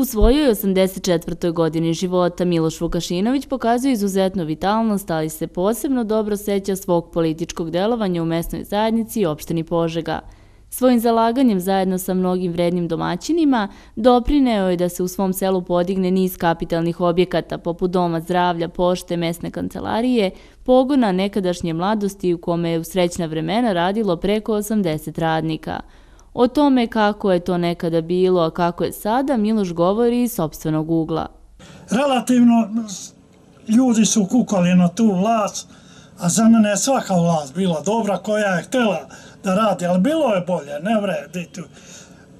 U svojoj 84. godini života Miloš Vukašinović pokazuje izuzetnu vitalnost, ali se posebno dobro seća svog političkog delovanja u mesnoj zajednici i opštini Požega. Svojim zalaganjem zajedno sa mnogim vrednim domaćinima doprineo je da se u svom selu podigne niz kapitalnih objekata poput doma zdravlja, pošte, mesne kancelarije, pogona nekadašnje mladosti u kome je u srećna vremena radilo preko 80 radnika. O tome kako je to nekada bilo, a kako je sada, Miloš govori iz sobstvenog ugla. Relativno ljudi su kukali na tu vlast, a za mene je svaka vlast bila dobra koja je htjela da radi, ali bilo je bolje, ne vredi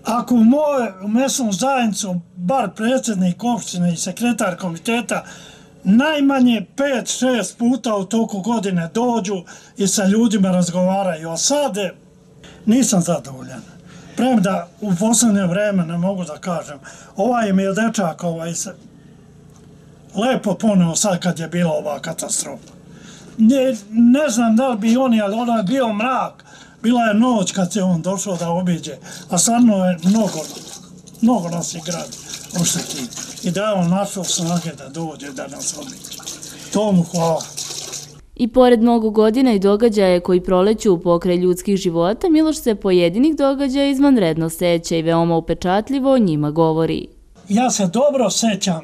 Ako u moje mesnu zajednicu, bar predsjednik opštine i sekretar komiteta, najmanje 5-6 puta u toku godine dođu i sa ljudima razgovaraju, a sad nisam zadovoljan. Premda u posljednje vreme ne mogu da kažem, ovaj mi je dečak ovaj se lepo poneo sad kad je bila ova katastrofa. Ne, ne znam da li bi oni, ali ono je bio mrak, bila je noć kad se on došao da obiđe, a stvarno je mnogo, mnogo nas je grad oštetio. I da je on našao snage da dođe da nas obiđe. To mu hvala. I pored mnogo godina i događaja koji proleću u pokraj ljudskih života, Miloš se pojedinih događaja izvanredno seća i veoma upečatljivo o njima govori. Ja se dobro sećam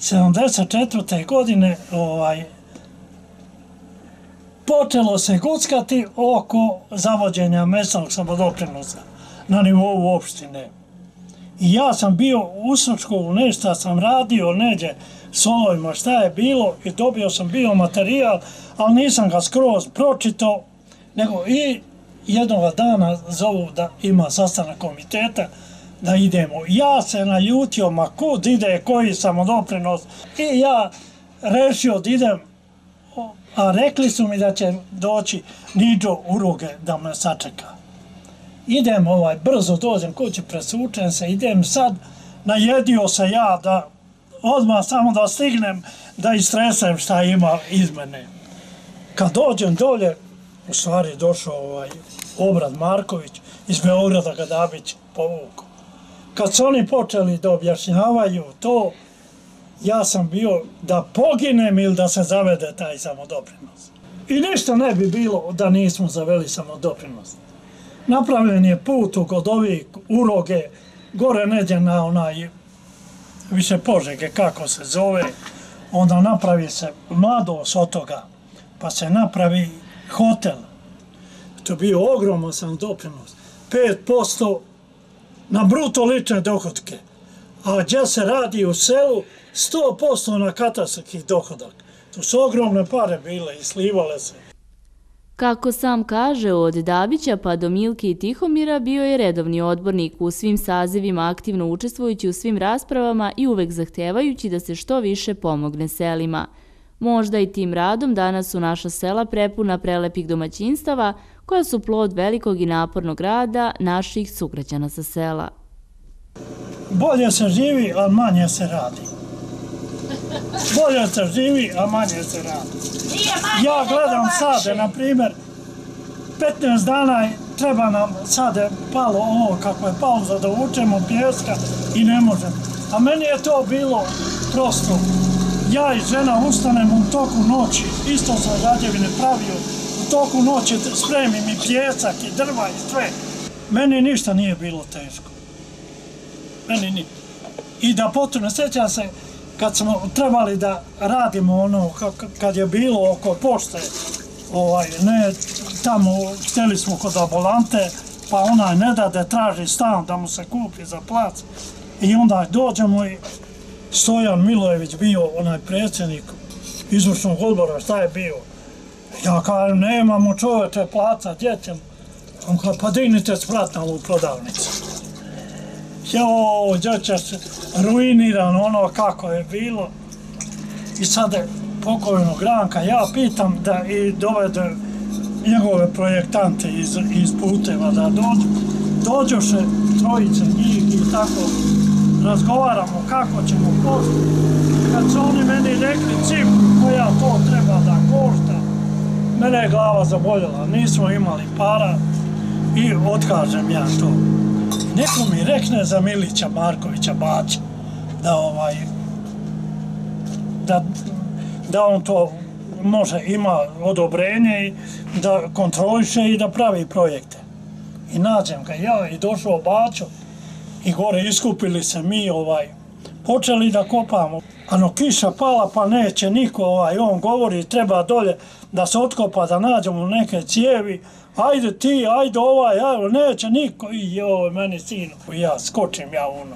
74. godine ovaj, počelo se guckati oko zavođenja mesnog samodoprinosa na nivou opštine. I ja sam bio u Srpsku, nešto sam radio, neđe solovima, šta je bilo i dobio sam bio materijal, ali nisam ga skroz pročito, nego i jednog dana zovu da ima sastanak komiteta, da idemo. Ja se naljutio, ma kud ide, koji samodoprinos, i ja rešio da idem a rekli su mi da će doći Niđo Uruge da me sačeka. Idem ovaj, brzo dođem kući, presučen se, idem sad, najedio se ja da odmah samo da stignem da istresem šta ima iz mene. Kad dođem dolje, u stvari došao ovaj Obrad Marković iz Beograda ga Dabić povuku. Kad su oni počeli da objašnjavaju to, ja sam bio da poginem ili da se zavede taj samodoprinos. I ništa ne bi bilo da nismo zaveli samodoprinos. Napravljen je put u kod ovih uroge, gore neđe na onaj više požege, kako se zove, onda napravi se mladost od toga, pa se napravi hotel. To je bio ogroman samodoprinos. 5% na bruto lične dohodke. A gdje se radi u selu, 100% na katastarski dohodak. To su ogromne pare bile i slivale se. Kako sam kaže, od Dabića pa do Milke i Tihomira bio je redovni odbornik u svim sazivima aktivno učestvujući u svim raspravama i uvek zahtevajući da se što više pomogne selima. Možda i tim radom danas su naša sela prepuna prelepih domaćinstava koja su plod velikog i napornog rada naših sugrađana sa sela. Bolje se živi, a manje se radi bolje se živi, a manje se radi. Ja gledam sade, na primjer, 15 dana treba nam sade palo ovo kako je pauza da učemo pjeska i ne možem. A meni je to bilo prosto. Ja i žena ustanem u toku noći, isto sam rađevine pravio, u toku noći spremim i pjesak i drva i sve. Meni ništa nije bilo teško. Meni ni. I da potrebno, sjeća se, kad smo trebali da radimo ono kad je bilo oko pošte ovaj ne tamo hteli smo kod abolante pa ona ne da da traži stan da mu se kupi za plac. I onda dođemo i Stojan Milojević bio onaj predsjednik izvršnog odbora šta je bio? Ja kažem nemamo čoveče placa djećem on kaže pa dignite sprat na ovu prodavnicu jo, djeća se ruiniran ono kako je bilo. I sad je pokojeno Granka, ja pitam da i dovede njegove projektante iz, iz puteva da dođu. Dođoše trojice njih i tako razgovaramo kako ćemo košta. Kad su oni meni rekli cifru koja pa to treba da košta, mene je glava zaboljela, nismo imali para i otkažem ja to. Neko mi rekne za Milića Markovića Baća. da ovaj da, da on to može, ima odobrenje i da kontroliše i da pravi projekte. I nađem ga ja i došao Bačo i gore iskupili se mi ovaj, počeli da kopamo. Ano, kiša pala pa neće niko, ovaj, on govori treba dolje da se otkopa, da nađemo neke cijevi, ajde ti, ajde ovaj, ajde, neće niko, i joj, meni sinu, ja skočim ja u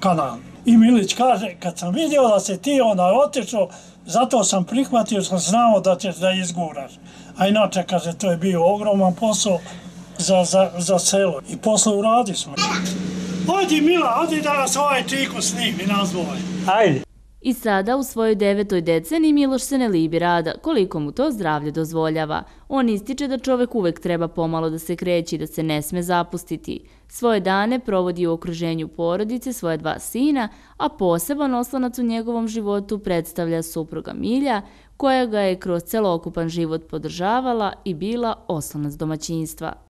kanal. I Milić kaže, kad sam vidio da se ti ona otišao, zato sam prihvatio, sam znao da ćeš da izguraš. A inače, kaže, to je bio ogroman posao za, za, za selo. I posle uradi smo. Odi Mila, odi da nas ovaj čiku snimi, nazvovaj. Ajde. I sada u svojoj devetoj deceni Miloš se ne libi rada, koliko mu to zdravlje dozvoljava. On ističe da čovek uvek treba pomalo da se kreći i da se ne sme zapustiti. Svoje dane provodi u okruženju porodice svoje dva sina, a poseban oslanac u njegovom životu predstavlja supruga Milja, koja ga je kroz celokupan život podržavala i bila oslanac domaćinstva.